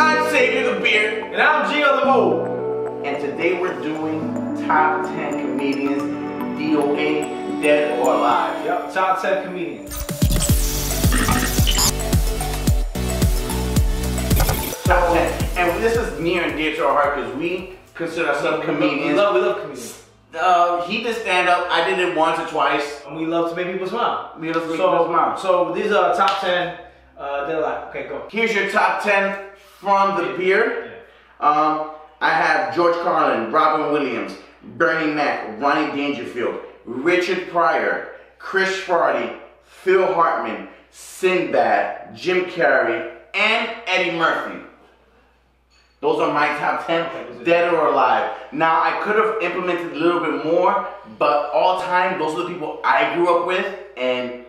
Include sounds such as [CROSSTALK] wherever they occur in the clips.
I'm Xavier the Beard. And I'm Gio the Mole. And today we're doing top 10 comedians, DOA, dead or alive. Yep, top 10 comedians. Top 10. And this is near and dear to our heart because we consider ourselves comedians. We love, we love comedians. Uh, he did stand up. I did it once or twice. And we love to make people smile. We love to make so, people smile. So these are top 10 uh, dead or alive. Okay, go. Here's your top 10 from the beer. Um, I have George Carlin, Robin Williams, Bernie Mac, Rodney Dangerfield, Richard Pryor, Chris Farley, Phil Hartman, Sinbad, Jim Carrey, and Eddie Murphy. Those are my top 10, dead or alive. Now, I could have implemented a little bit more, but all time, those are the people I grew up with and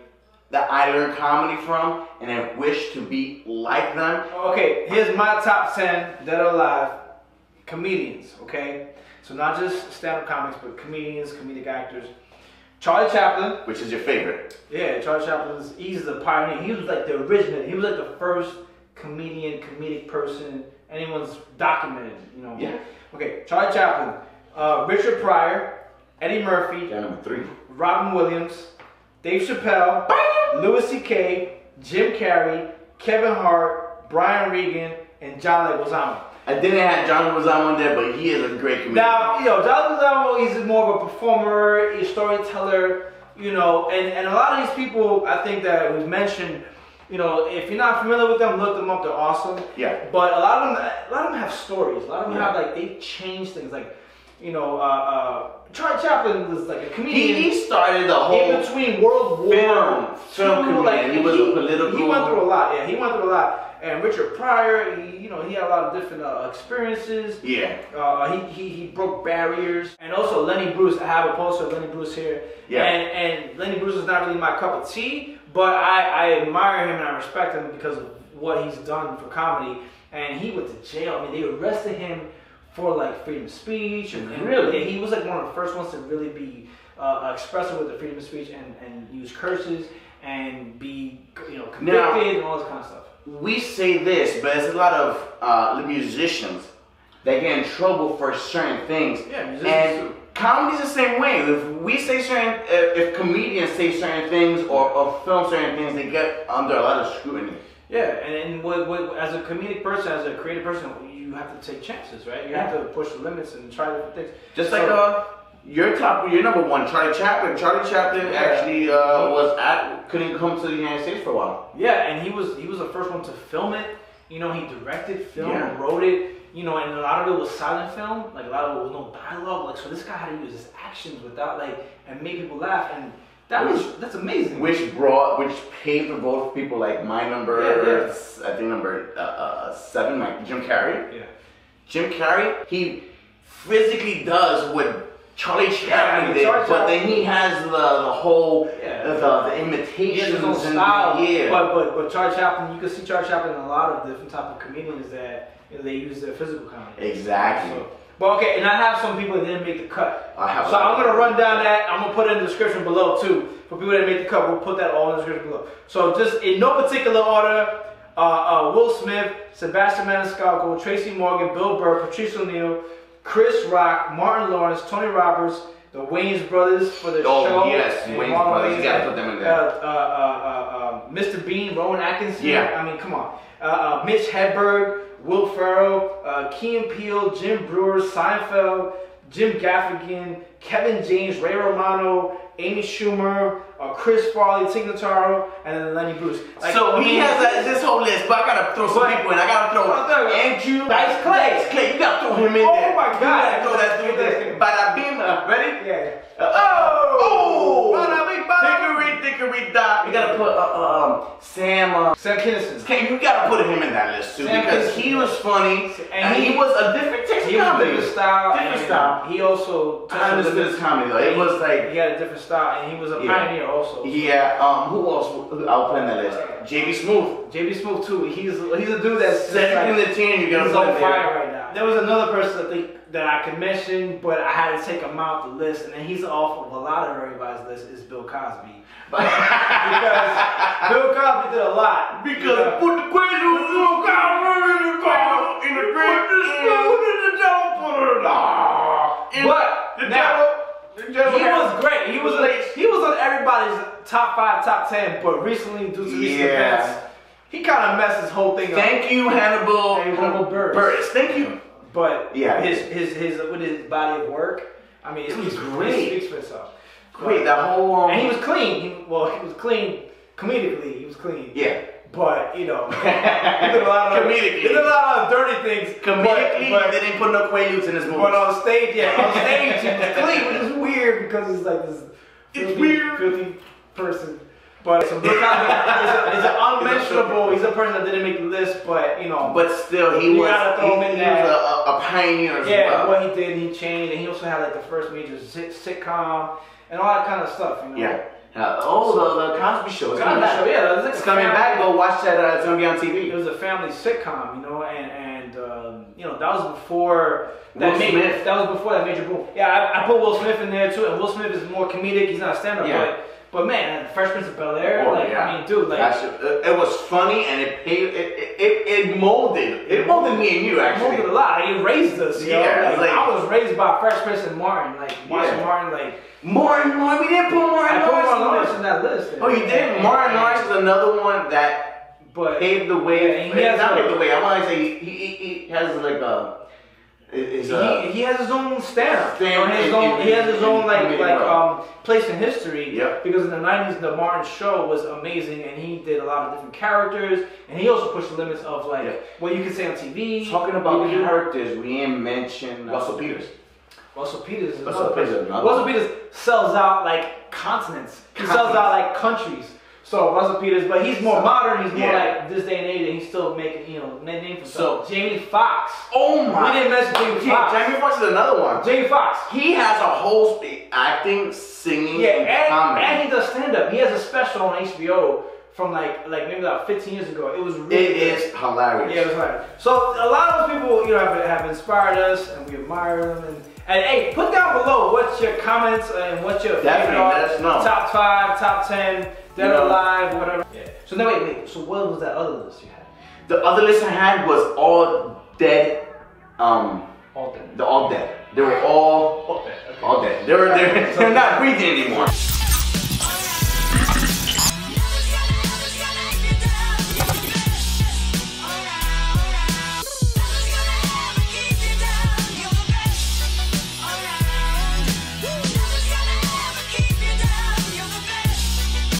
that I learned comedy from, and I wish to be like them. Okay, here's my top 10 dead or alive comedians, okay? So not just stand-up comics, but comedians, comedic actors. Charlie Chaplin. Which is your favorite? Yeah, Charlie Chaplin, he's the pioneer. He was like the original. He was like the first comedian, comedic person anyone's documented, you know. Yeah. Okay, Charlie Chaplin, uh, Richard Pryor, Eddie Murphy, Yeah, number three. Robin Williams, Dave Chappelle, Louis C.K., Jim Carrey, Kevin Hart, Brian Regan, and John Leguizamo. I didn't have John Leguizamo there, but he is a great comedian. Now, you know, John Leguizamo, he's more of a performer, a storyteller, you know, and, and a lot of these people, I think that was mentioned, you know, if you're not familiar with them, look them up. They're awesome. Yeah. But a lot of them, a lot of them have stories. A lot of them Yeah. have like they change things. Like, you know, uh, uh, Charlie Chaplin was like a comedian. he, he started the whole in between World War film, film comedian. he was a political. He went through a lot. Yeah, he went through a lot. And Richard Pryor, he, you know, he had a lot of different uh, experiences. Yeah. Uh, he, he he broke barriers, and also Lenny Bruce. I have a poster of Lenny Bruce here. Yeah. And and Lenny Bruce is not really my cup of tea, but I, I admire him and I respect him because of what he's done for comedy. And he went to jail. I mean, they arrested him for like freedom of speech. And, and Really? he was like one of the first ones to really be uh, expressive with the freedom of speech and, and use curses and be you know convicted Now- and all this kind of stuff. We say this, but there's a lot of uh, musicians that get in trouble for certain things. Yeah, musicians and comedy's the same way. If we say certain, uh, if comedians say certain things or, or film certain things, they get under a lot of scrutiny. Yeah, and, and what, what, as a comedic person, as a creative person, you have to take chances, right? You have to push the limits and try different things. Just like uh, your top, your number one, Charlie Chaplin. Charlie Chaplin Yeah. actually uh, was at couldn't come to the United States for a while. Yeah, and he was he was the first one to film it. You know, he directed film, Yeah. wrote it. You know, and a lot of it was silent film. Like a lot of it was no dialogue. Like so, this guy had to use his actions without like and make people laugh. And that was that's amazing. which brought, which paved the road for people like my number, Yeah, yeah. I think number uh, uh, seven, like Jim Carrey. yeah. Jim Carrey, he physically does what Charlie Chaplin did, Charlie but then he has the, the whole Yeah. the, the He has imitations and style, yeah. but but but Charlie Chaplin, you can see Charlie Chaplin in a lot of different type of comedians that you know, they use their physical comedy. exactly. So, but okay, and I have some people that didn't make the cut. I have. So I'm gonna run down that. I'm gonna put it in the description below too. For people that made the cut, we'll put that all in the description below. So just in no particular order, uh, uh, Will Smith, Sebastian Maniscalco, Tracy Morgan, Bill Burr, Patrice O'Neal, Chris Rock, Martin Lawrence, Tony Roberts, the Wayans brothers for the Oh, show. yes, Wayans brothers, you gotta put them in there. Uh, uh, uh, uh, uh, Mr. Bean, Rowan Atkinson. Yeah. I mean, come on. Uh, uh, Mitch Hedberg, Will Ferrell, uh, Key and Peele, Jim Breuer, Seinfeld, Jim Gaffigan, Kevin James, Ray Romano, Amy Schumer, uh, Chris Farley, Tig Notaro, and then Lenny Bruce. Like, so I he mean, has a, this whole list, but I gotta throw some people in. I gotta throw Oh, there we go. Andrew Dice Clay. Dice Clay. You gotta throw him in Oh there. my You God. gotta throw that dude Dice there. Bada bing. Uh, ready? Yeah. Uh, oh! Bada bing, bada Dickory, dickory, dock. You gotta put uh, um, Sam. Uh, Sam Kinison. Can you gotta put him in that list too Sam because Kinison. he was funny and, And he, he- was a different He of comedy. different style. Different style. He also. I understood his comedy though. It He- was like He had a different style, and he was a Yeah. pioneer also. yeah. Um, who else? I'll put in that list. JB Smoove. JB Smoove too. He's he's a dude that's Second like- in the team. You gotta He's put on fire right now. There was another person I think that I can mention, but I had to take him out the list, and he's off of a lot of everybody's list is Bill Cosby. [LAUGHS] because Bill Cosby did a lot. Because yeah. put the question in the car, in the grave, put the spoon in the jello, put it in the But the the he was great. He was late. he was on everybody's top five, top ten, but recently due to recent yeah. events. He kind of messed his whole thing Thank up. Thank you, Hannibal. Hannibal Buress. Buress. Thank you. But Yeah. his his his with his body of work, I mean, it, was great. It speaks for itself. Great. That whole um, And he was clean. He, well, he was clean comedically. He was clean. yeah. But you know, [LAUGHS] he did a lot of Comedically. He did a lot of dirty things. Comedically, but, but, they didn't put no quaaludes in his movies. but on stage, yeah, on stage he was [LAUGHS] clean, which is weird because he's like this It's filthy, weird. filthy person. But so Bill Cosby is, an unmentionable. He's a person that didn't make the list, but you know, But still, he was, gotta throw him he, in he was a, a, pioneer Yeah, well. what he did, he changed, and he also had like the first major sitcom and all that kind of stuff. You know? yeah. Uh, oh, the, the Cosby Show. It's Cosby coming back. Show, yeah, that's like It's coming back. Go watch that. Uh, it's gonna be on TV. It was a family sitcom, you know, and and um, you know that was before that Will ma- Smith. That was before that major boom. Yeah, I, I put Will Smith in there too, and Will Smith is more comedic. He's not a stand-up, Yeah. but but man, Fresh Prince of Bel Air, Oh, like yeah. I mean, dude, like. That's it. Uh, was funny and it paid. It, it, it, it molded. It molded me and you actually. moved a lot. He raised us. You Yeah, like, like- I was raised by Fresh Prince and Martin. Like watching Yeah. Martin. Like More and more. We didn't put more I and put. Martin Lawrence in that list. Oh, you did. Martin Lawrence is another one that But paved the way. Yeah, he has not paved the way. I want to say he, he, he has like a. Is he, he has his own. You know, his in- own, in- he has his in- own like like um place in history. Yep. Because in the '90s, the Martin Show was amazing, and he did a lot of different characters, and he also pushed the limits of like Yeah. what you can say on TV. Talking about do- characters, we didn't mention Russell Peters. Russell Peters is Russell Peters person. is another Russell. Peters sells out like continents. He sells out like countries. So Russell Peters, but he's more modern. He's more Yeah. like this day and age, and he's still making you know name for himself. So- Jamie Foxx. Oh my! We didn't mention Jamie Yeah, Jamie Foxx is another one. Jamie Foxx. He has a whole acting, singing, Yeah, and, and, and he does stand up. He has a special on HBO from like like maybe about 15 years ago. It was really it good. is hilarious. Yeah, it was hard. So a lot of those people, you know, have, have inspired us, and we admire them. And, and hey, put down below what's your comments uh, and what's your Definitely, favorite art, let us know. top five, top ten, dead or alive, whatever. Yeah. So now wait, wait. So what was that other list you had? The other list I had was all dead. Um, All dead. they're all dead. They were all All dead. Okay. all dead. They were they're, [LAUGHS] they're not breathing anymore.